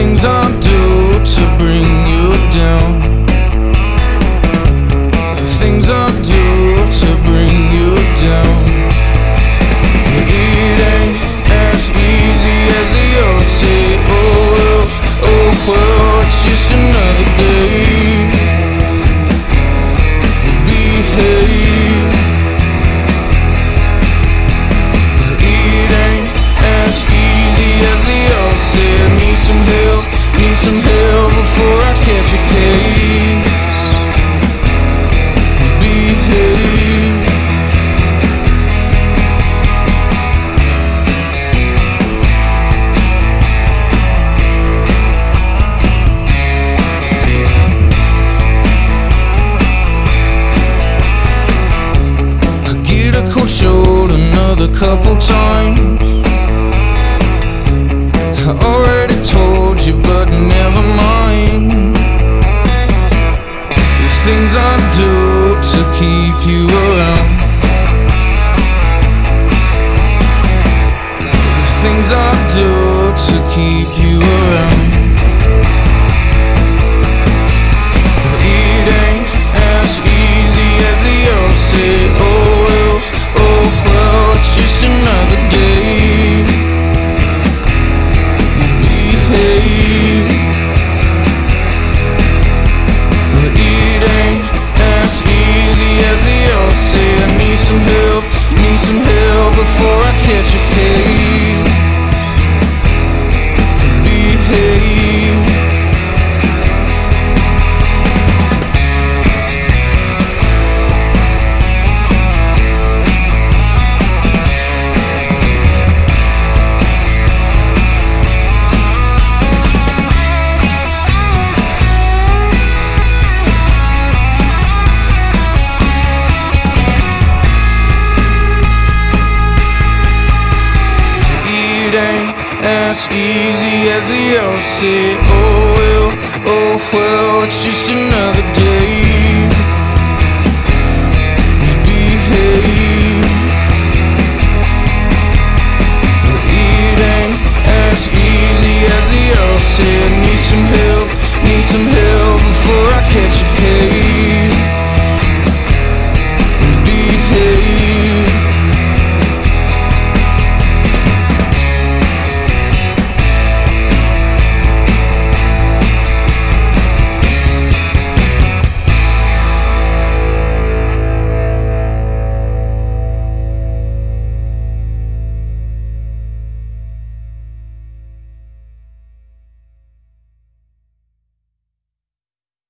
things I'll do to bring you down. A couple times. I already told you, but never mind. There's things I do to keep you around easy as the say. Oh well, oh well, it's just another day. Behave. It ain't as easy as the outset Need some help, need some help.